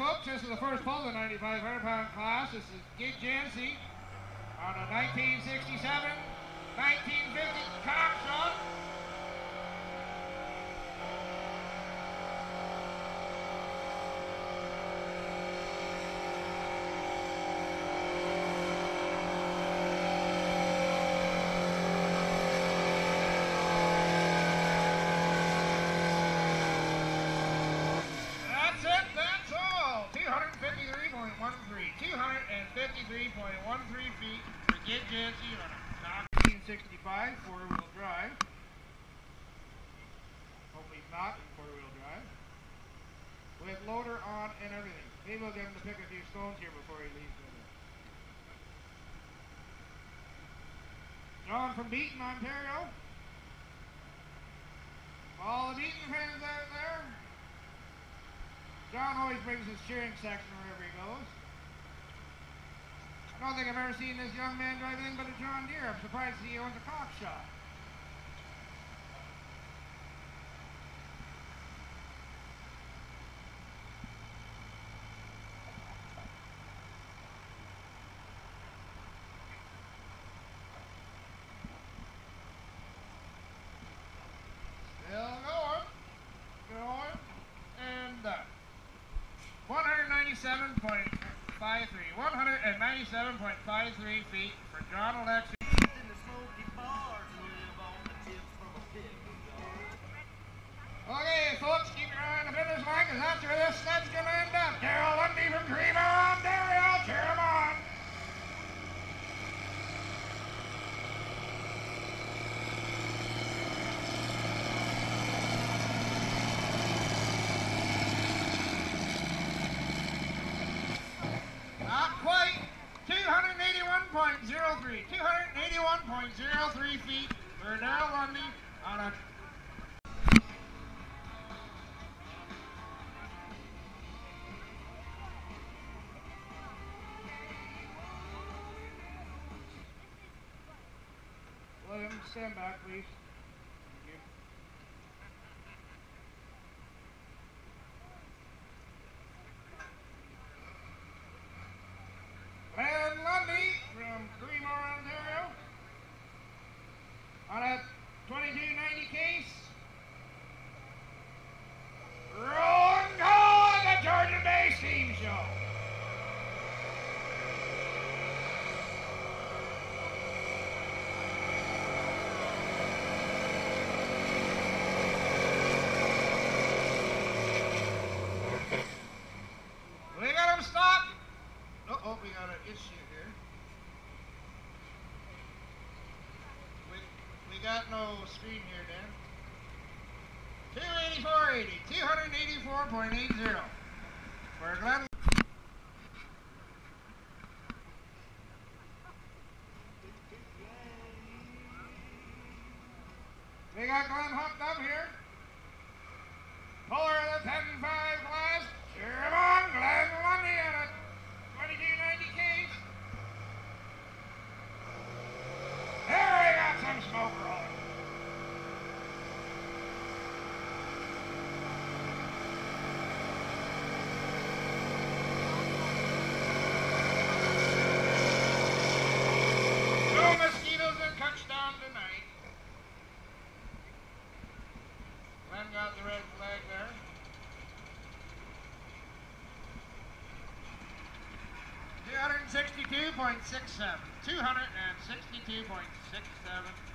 folks, this is the first pull of the 9,500 pound class. This is Gig Jancy on a 1967, 1950 Cockshutt. That's it, that's all. 253.13. 253.13 feet for Gig Jancy on a 1965 four-wheel drive. Hopefully not in four-wheel drive. With loader on and everything. Maybe we'll get him to pick a few stones here before he leaves with it. John from Beeton, Ontario. All the Beeton fans out there. John always brings his cheering section wherever he goes. I don't think I've ever seen this young man drive anything but a John Deere. I'm surprised he owns a cock shop. 197.53 feet for John Alexi. In the smoky bars, live on the tips from a pickup. Okay, folks, keep your eye on the finish line because that's where this stud's going to end up. Daryl Lundy from Creemore, Ontario. Cheer him on. Not quite. 281.03. 281.03 feet for Daryl Lundy on a William, stand back, please. we got an issue here. We, we got no screen here, Dan. 284.80, We're glad We got Glenn Hunt up here. Puller the 10 5. 262.67. 262.67.